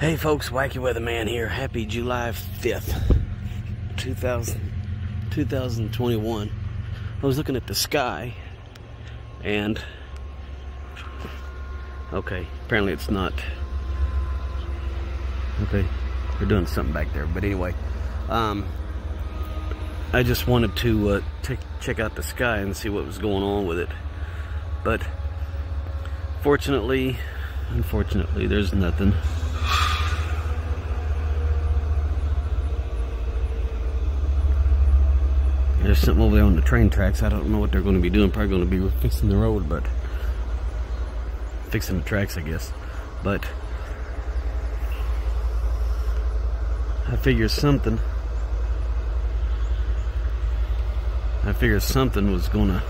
Hey folks, Wacky Weatherman here. Happy July 5th, 2000, 2021. I was looking at the sky and okay, apparently it's not okay. They're doing something back there, but anyway, um, I just wanted to uh, check out the sky and see what was going on with it. But fortunately, unfortunately, there's nothing. There's something over there on the train tracks. I don't know what they're going to be doing. Probably going to be fixing the road, but fixing the tracks, I guess. But I figure something. I figure something was going to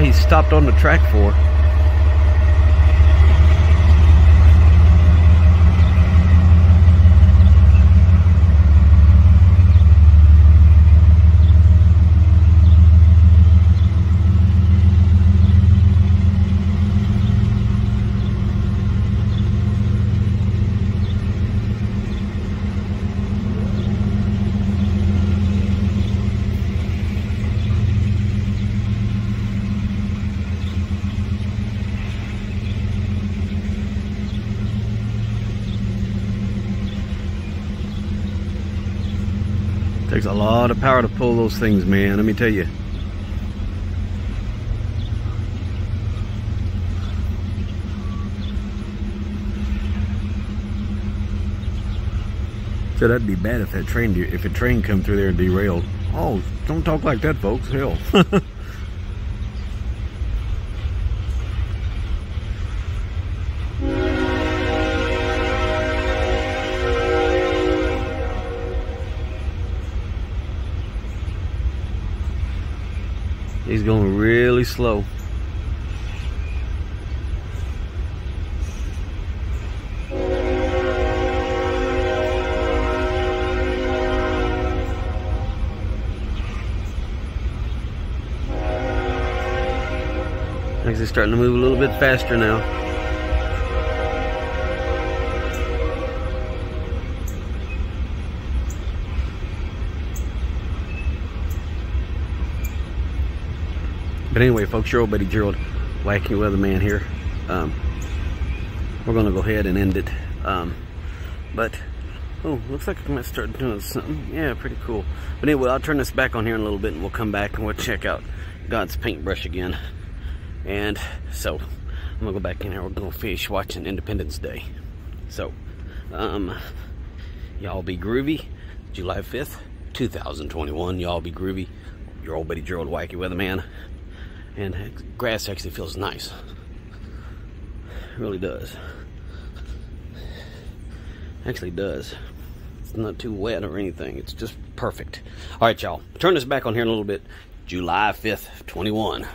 he stopped on the track for. Takes a lot of power to pull those things, man. Let me tell you. So that'd be bad if that train if a train come through there and derailed. Oh, don't talk like that, folks. Hell. He's going really slow. Actually starting to move a little bit faster now. But anyway, folks, your old buddy Gerald, Wacky Weatherman here. Um, we're going to go ahead and end it. Um, but, oh, looks like I might start doing something. Yeah, pretty cool. But anyway, I'll turn this back on here in a little bit and we'll come back and we'll check out God's paintbrush again. And so, I'm going to go back in here. We're going to finish watching Independence Day. So, um, y'all be groovy. July 5th, 2021. Y'all be groovy. Your old buddy Gerald Wacky Weatherman and grass actually feels nice. Really does. Actually does. It's not too wet or anything. It's just perfect. All right, y'all. Turn this back on here in a little bit. July 5th, 21.